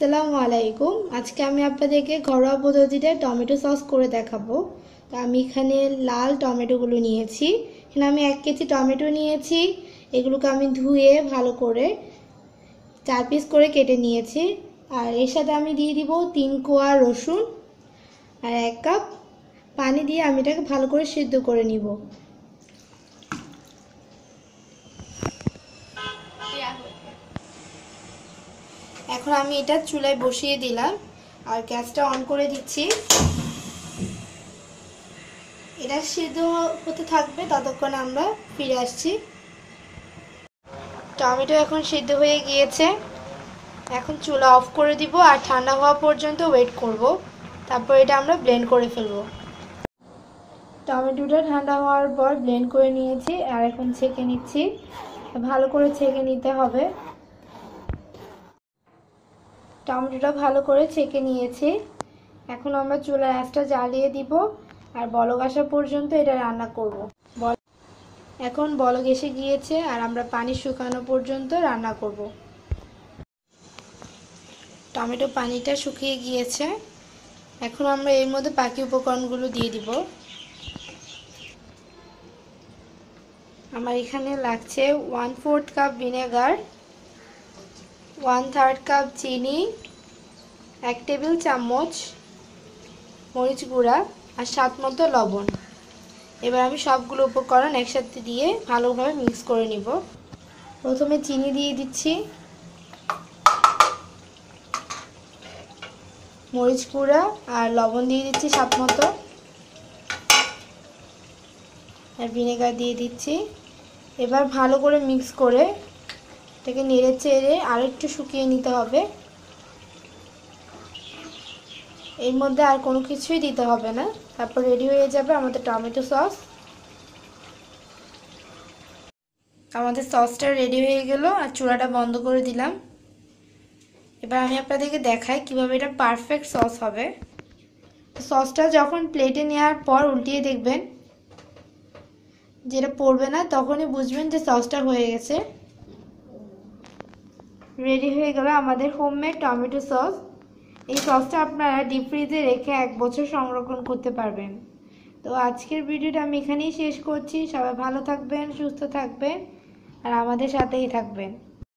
আসসালামু আলাইকুম। আজকে আমি আপনাদেরকে ঘরোয়া পদ্ধতিতে টমেটো সস করে দেখাবো। তো আমি এখানে লাল টমেটোগুলো নিয়েছি। এখানে আমি এক কেজি টমেটো নিয়েছি। এগুলোকে আমি ধুয়ে ভালো করে চার পিস করে কেটে নিয়েছি। আর এর সাথে আমি দিয়ে দিব তিন কোয়া রসুন আর এক কাপ পানি দিয়ে আমি এটাকে ভালো করে সিদ্ধ করে নিব। এখন আমি এটা চুলায় বসিয়ে দিলাম আর গ্যাসটা অন করে দিচ্ছি। এটা সিদ্ধ হতে থাকবে, ততক্ষণ আমরা ফিরে আসছি। টমেটো এখন সিদ্ধ হয়ে গিয়েছে। এখন চুলা অফ করে দিব আর ঠান্ডা হওয়া পর্যন্ত ওয়েট করব। তারপর এটা আমরা ব্লেন্ড করে ফেলব। টমেটোটা ঠান্ডা হওয়ার পর ব্লেন্ড করে নিয়েছি আর এখন ছেঁকে নিচ্ছি। ভালো করে ছেঁকে নিতে হবে। টমেটোটা ভালো করে ছেঁকে নিয়েছি। এখন আমরা চুলার আঁচটা জ্বালিয়ে দিব আর বলক আসা পর্যন্ত এটা রান্না করব। এখন বলক এসে গিয়েছে আর আমরা পানি শুকানো পর্যন্ত রান্না করব। টমেটো পানিটা শুকিয়ে গিয়েছে। এখন আমরা এর মধ্যে বাকি উপকরণগুলো দিয়ে দিব। আমার এখানে লাগছে one fourth cup vinegar one third cup চিনি, এক টেবিল চামচ মরিচ গুঁড়া আর স্বাদ মতো লবণ। এবার আমি সবগুলো উপকরণ একসাথে দিয়ে ভালোভাবে মিক্স করে নিব। প্রথমে চিনি দিয়ে দিচ্ছি। মরিচ গুঁড়া আর লবণ দিয়ে দিচ্ছি স্বাদ মতো। আর ভিনেগার দিয়ে দিচ্ছি। এবার ভালো করে মিক্স করে এটাকে নেড়ে চেড়ে আর একটু শুকিয়ে নিতে হবে। এর মধ্যে আর কোনো কিছুই দিতে হবে না। তারপর রেডি হয়ে যাবে আমাদের টমেটো সস আমাদের সসটা রেডি হয়ে গেল আর চূড়াটা বন্ধ করে দিলাম। এবার আমি আপনাদেরকে দেখাই কীভাবে এটা পারফেক্ট সস হবে। সসটা যখন প্লেটে নেওয়ার পর উল্টিয়ে দেখবেন। যেটা পড়বে না, তখনই বুঝবেন যে সসটা হয়ে গেছে। রেডি হয়ে গেল আমাদের হোমমেড টমেটো সস এই সসটা আপনারা ডিপ ফ্রিজে রেখে এক বছর সংরক্ষণ করতে পারবেন। তো আজকের ভিডিওটা আমি এখানেই শেষ করছি। সবাই ভালো থাকবেন, সুস্থ থাকবেন, আর আমাদের সাথেই থাকবেন।